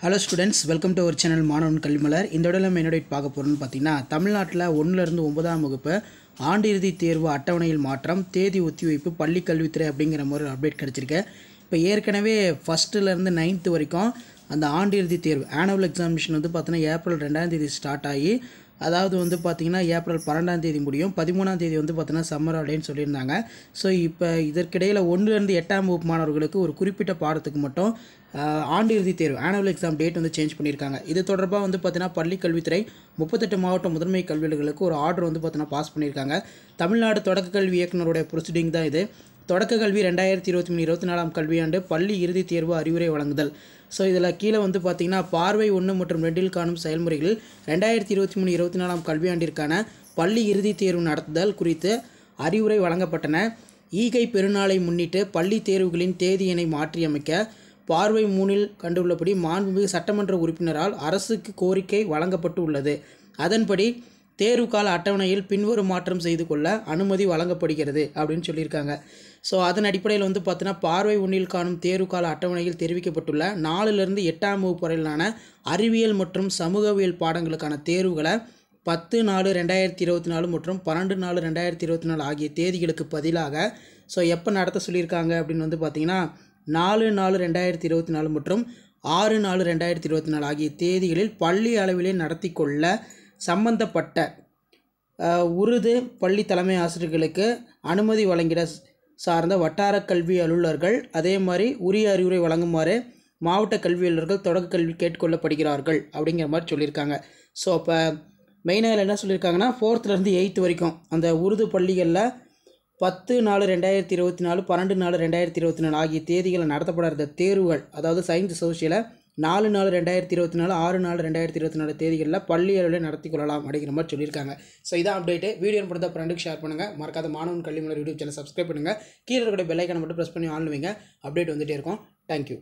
Hello students welcome to our channel Maanavan Kalvimalar இந்த விட நம்ம என்னோட பார்க்க போகிறோம்னு பார்த்தீங்கன்னா தமிழ்நாட்டில் ஒன்றுலேருந்து ஒன்பதாம் வகுப்பு ஆண்டு இறுதி தேர்வு அட்டவணையில் மாற்றம் தேதி ஒத்திவைப்பு பள்ளி கல்வித்துறை அப்படிங்கிற மாதிரி ஒரு அப்டேட் கிடச்சிருக்கு. இப்போ ஏற்கனவே ஃபஸ்ட்டுலேருந்து நைன்த்து வரைக்கும் அந்த ஆண்டு இறுதி தேர்வு ஆனுவல் எக்ஸாமினேஷன் வந்து பார்த்தீங்கன்னா ஏப்ரல் ரெண்டாம் தேதி ஸ்டார்ட் ஆகி அதாவது வந்து பார்த்திங்கன்னா ஏப்ரல் பன்னெண்டாம் தேதி முடியும். பதிமூணாம் தேதி வந்து பார்த்திங்கன்னா சம்மர் ஹாலிடேன்னு சொல்லியிருந்தாங்க. ஸோ இப்போ இதற்கிடையில் ஒன்றுலேருந்து எட்டாம் வகுப்பு மாணவர்களுக்கு ஒரு குறிப்பிட்ட பாடத்துக்கு மட்டும் ஆண்டு இறுதி தேர்வு ஆனுவல் எக்ஸாம் டேட் வந்து சேஞ்ச் பண்ணியிருக்காங்க. இது தொடர்பாக வந்து பார்த்தீங்கன்னா பள்ளிக்கல்வித்துறை முப்பத்தெட்டு மாவட்ட முதன்மை கல்வியாளர்களுக்கு ஒரு ஆர்டர் வந்து பார்த்திங்கன்னா பாஸ் பண்ணியிருக்காங்க. தமிழ்நாடு தொடக்க கல்வி இயக்குனருடைய ப்ரொசீடிங் தான் இது. தொடக்க கல்வி ரெண்டாயிரத்தி இருபத்தி மூணு இருபத்தி நாலாம் கல்வியாண்டு பள்ளி இறுதித் தேர்வு அறிவுரை வழங்குதல். ஸோ இதில் கீழே வந்து பார்த்திங்கன்னா பார்வை ஒன்று மற்றும் ரெண்டில் காணும் செயல்முறைகள் ரெண்டாயிரத்தி இருபத்தி மூணு இருபத்தி நாலாம் கல்வியாண்டிற்கான பள்ளி இறுதித் தேர்வு நடத்துதல் குறித்து அறிவுரை வழங்கப்பட்டன. ஈகை பெருநாளை முன்னிட்டு பள்ளி தேர்வுகளின் தேதியினை மாற்றியமைக்க பார்வை மூணில் கண்டுள்ளபடி மாண்புமிகு சட்டமன்ற உறுப்பினரால் அரசுக்கு கோரிக்கை வழங்கப்பட்டு உள்ளது அதன்படி தேர்வு கால அட்டவணையில் பின்வரும் மாற்றம் செய்து கொள்ள அனுமதி வழங்கப்படுகிறது அப்படின்னு சொல்லியிருக்காங்க. ஸோ அதன் அடிப்படையில் வந்து பார்த்தீங்கன்னா பார்வை ஒன்றில் காணும் தேர்வு கால அட்டவணையில் தெரிவிக்கப்பட்டுள்ள நாலுலேருந்து எட்டாம் வகுப்பு வரையிலான அறிவியல் மற்றும் சமூகவியல் பாடங்களுக்கான தேர்வுகளை பத்து நாலு ரெண்டாயிரத்தி இருபத்தி நாலு மற்றும் பன்னெண்டு நாலு ரெண்டாயிரத்தி இருபத்தி நாலு ஆகிய தேதிகளுக்கு பதிலாக ஸோ எப்போ நடத்த சொல்லியிருக்காங்க அப்படின்னு வந்து பார்த்தீங்கன்னா நாலு நாலு ரெண்டாயிரத்தி இருபத்தி நாலு மற்றும் ஆறு நாலு ரெண்டாயிரத்தி இருபத்தி நாலு ஆகிய தேதிகளில் பள்ளி அளவிலே நடத்தி கொள்ள சம்பந்தப்பட்ட உருது பள்ளி தலைமை ஆசிரியர்களுக்கு அனுமதி வழங்கிட சார்ந்த வட்டார கல்வி அலுவலர்கள் அதே மாதிரி உரிய அறிவுரை வழங்குமாறு மாவட்ட கல்வி அலுவலர்கள் தொடக்க கல்வி கேட்டுக்கொள்ளப்படுகிறார்கள் அப்படிங்கிற மாதிரி சொல்லியிருக்காங்க. ஸோ அப்போ மெயினாக என்ன சொல்லியிருக்காங்கன்னா ஃபோர்த்துலேருந்து எயித்து வரைக்கும் அந்த உருது பள்ளிகளில் பத்து நாலு ரெண்டாயிரத்தி இருபத்தி நாலு பன்னெண்டு நாலு ரெண்டாயிரத்தி இருபத்தி நாலு ஆகிய தேதிகளில் நடத்தப்பட இருந்த தேர்வுகள் அதாவது சயின்ஸ் சோசியலை நாலு நாலு ரெண்டாயிரத்தி இருபத்தி நாலு ஆறு நாலு ரெண்டாயிரத்தி இருபத்தி நாலு தேதிகளில் பள்ளி அளவில் நடத்தி கொள்ளலாம் அப்படிங்கிற மாதிரி சொல்லியிருக்காங்க. ஸோ இதான் அப்டேட்டு வீடியோ பிடித்த ஃப்ரெண்டுக்கு ஷேர் பண்ணுங்கள் மறக்காத மாணவன் கல்வி மலர் யூடியூப் சேனல் சப்ஸ்கிரைப் பண்ணுங்கள் கீழே இருக்கிற பெல்லைக்கான மட்டும் ப்ரெஸ் பண்ணி ஆன் அப்டேட் வந்துகிட்டே இருக்கும். தேங்க்யூ